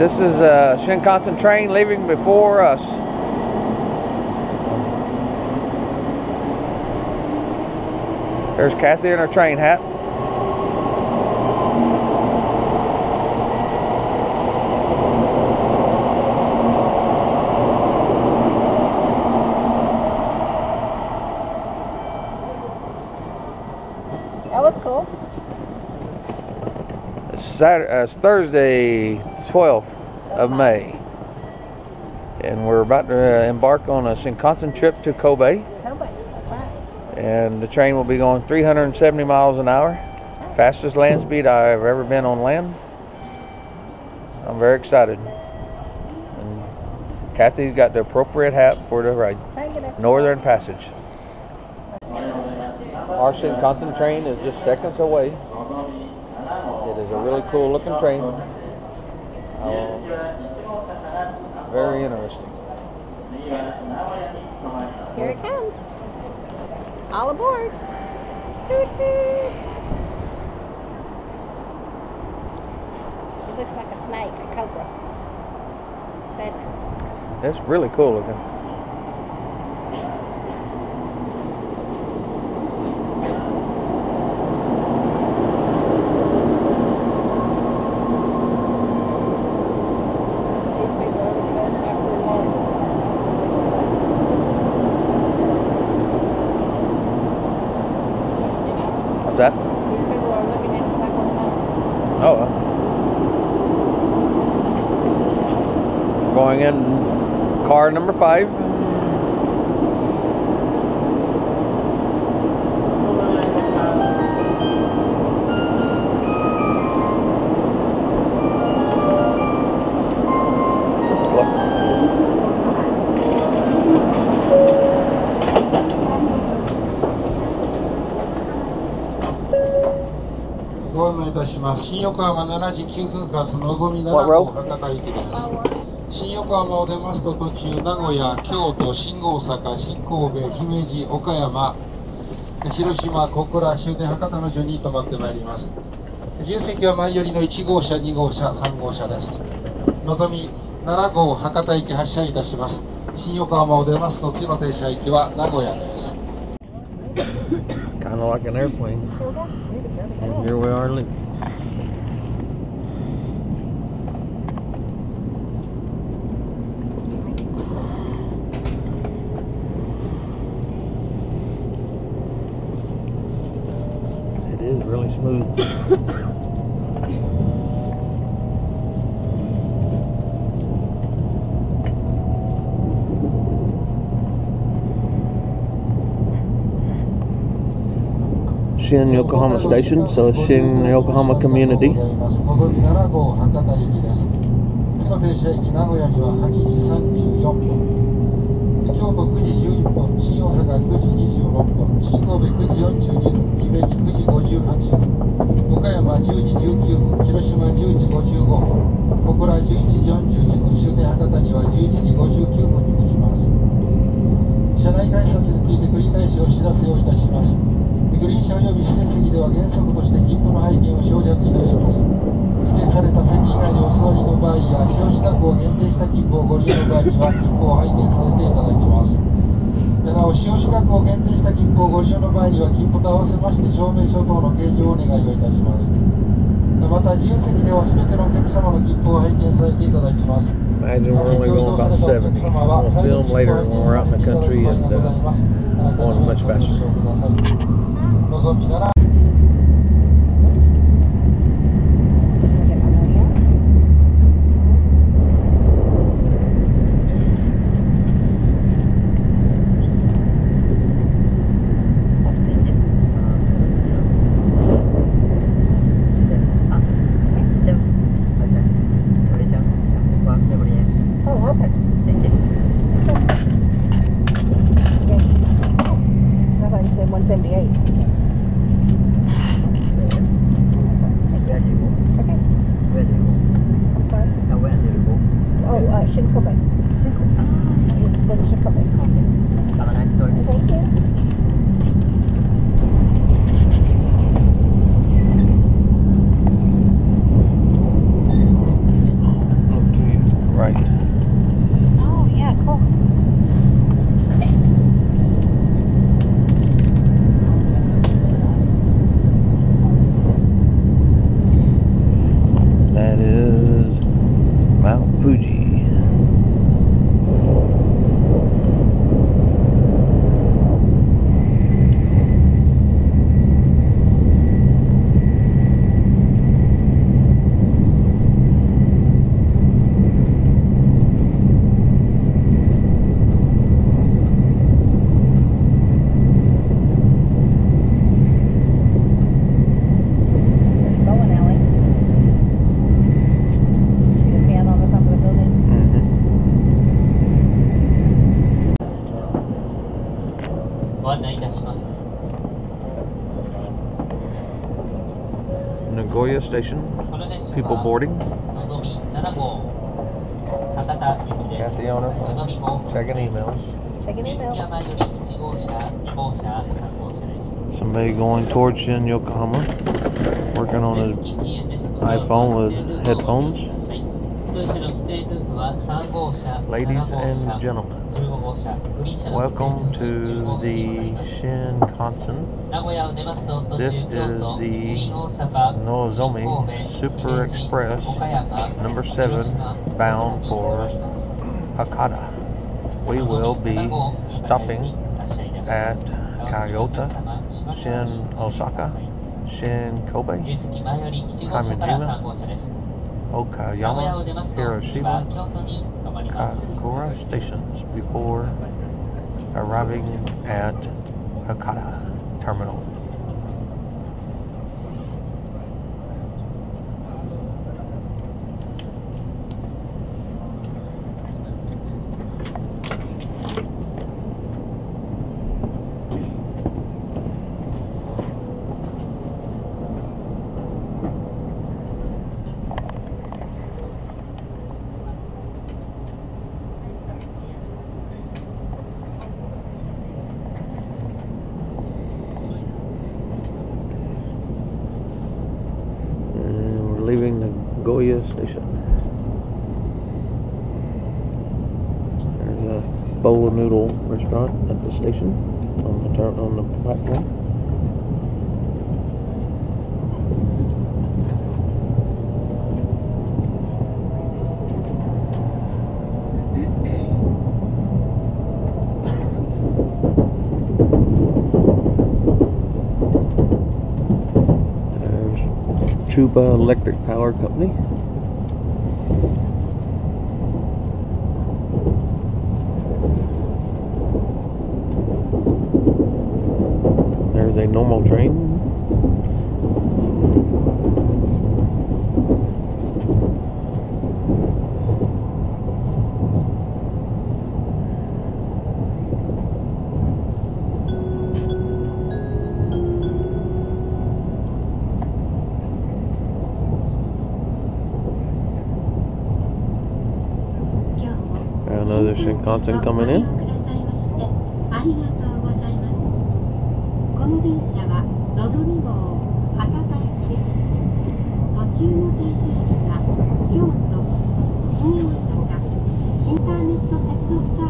This is a Shinkansen train leaving before us. There's Kathy in her train hat. That was cool. It's, Saturday, uh, it's Thursday, 12th of May. And we're about to uh, embark on a Shinkansen trip to Kobe. Kobe, that's right. And the train will be going 370 miles an hour. Fastest land speed I've ever been on land. I'm very excited. And Kathy's got the appropriate hat for the ride. Northern Passage. Our Shinkansen train is just seconds away. It is a really cool looking train. Uh, very interesting. Here it comes. All aboard. It looks like a snake, a cobra. But It's really cool looking. these people are the best after months. What's that? These people are looking at us like we're nuts. Oh. well. Going in car number five. ます。新横浜7時9分発のぞみ7 What 号?博多行きです。新横浜を出ますと途中、名古屋、京都、新大阪、新神戸、姫路、岡山、広島、小倉、終点博多の順に停まってまいります。自由席は前寄りの1号車、2号車、3号車です。のぞみ7号博多行き発車いたします。新横浜を出ますと次の停車駅は名古屋です。Kind of like an airplane. And here we are leaving. Shin Yokohama Station, so Shin Yokohama Community. のぞみ7号博多行きです。次の停車駅名古屋には8時34分。京都9時11分、新大阪9時26分、新神戸9時42分、姫路9時58分、岡山10時19分、広島10時55分、小倉11時42分、終点博多には11時59分に着きます。車内改札について繰り返しお知らせをいたします。グリーン車及び指定席では原則として切符の拝見を省略いたします。指定された席以外にお座りの場合や使用資格を限定した切符をご利用の場合には切符を拝見されていただきます。なお、使用資格を限定した切符をご利用の場合には切符と合わせまして証明書等の掲示をお願いをいたします。また自由席では全てのお客様の切符を拝見させていただきます。I imagine we're only going about 70. We'll film later when we're out in the country and uh, going much faster. Nagoya Station, people boarding. Kathy Owner, checking emails. Checking emails. Somebody going towards Shin Yokohama, working on his iPhone with headphones. Ladies and gentlemen. Welcome to the Shinkansen. This is the Nozomi Super Express number 7 bound for Hakata. We will be stopping at Kyoto, Shin Osaka, Shin Kobe, Himeji, Okayama, Hiroshima, Kokura stations before arriving at Hakata Terminal. Nagoya station. There's a bowl of noodle restaurant at the station on the turn on the platform. There's Chubu Electric Power Company. Thank you. Another Shinkansen coming in. ありがとうございます。この電車はのぞみ号博多行きです。途中の停車駅は京都、新大阪、インターネット接続サービス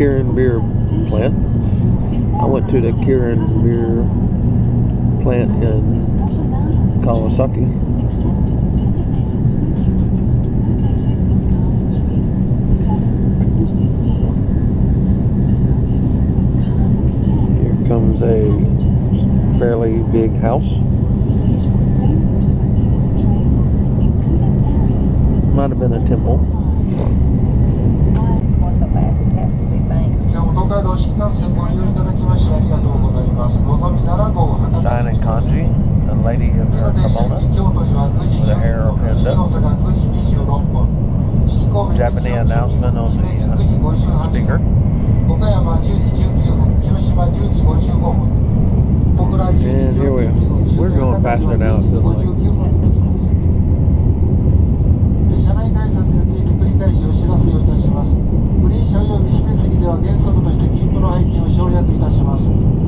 Kirin Beer Plant. I went to the Kirin Beer plant in Kawasaki. Except in designated smoking rooms located in cars 3, 7, and 15. The smoking room in car number 10 Here comes a fairly big house. Might have been a temple. 新幹線ご利用いただきましてありがとうございます。のぞみ7号博多 Sign in 行きです kanji. A lady in 次 her の停車駅 kimono. 京都には9時 With a hair 10分、 pinned 新 up. 大阪9時26分、新神戸 Japanese announcement on the 9 uh, 時58 speaker. 分、岡山10時19分、広島10時55分、小倉11時 And here we- 42分、 we're going faster now, it 11時 feels like. 59分に着きます。車内改札について繰り返しお知らせをいたします。グリーン車及び指定席では原則として切符 の背筋を省略いたします。